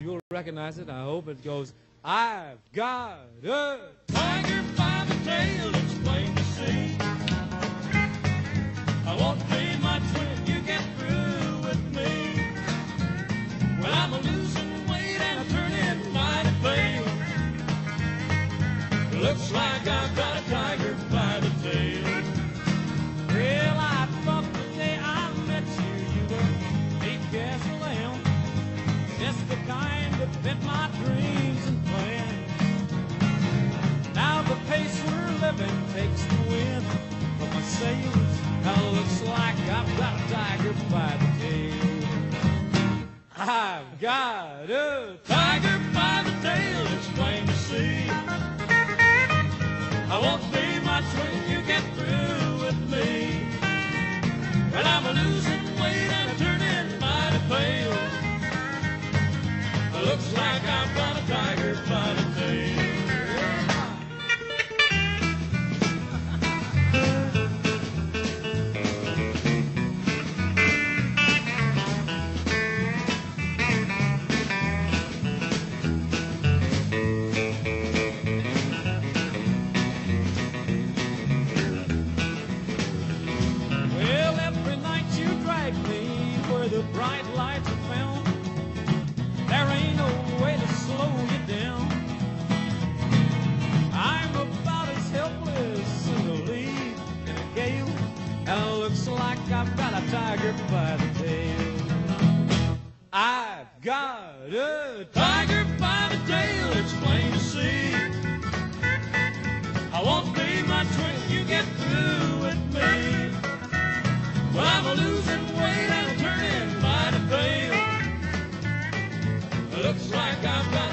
You'll recognize it. I hope it goes. I've got a Tiger by the tail, by the tail. I've got a Tiger by the tail, it's plain to see. I won't be my twin, you get through with me. Well, I'm a losing weight and I'm turning mighty pale. Looks like I've got a tiger by the tail. Where the bright lights are found. There ain't no way to slow you down. I'm about as helpless as a leaf in a gale. And it looks like I've got a tiger by the tail. I've got a Tiger by the tail, it's Looks like I've got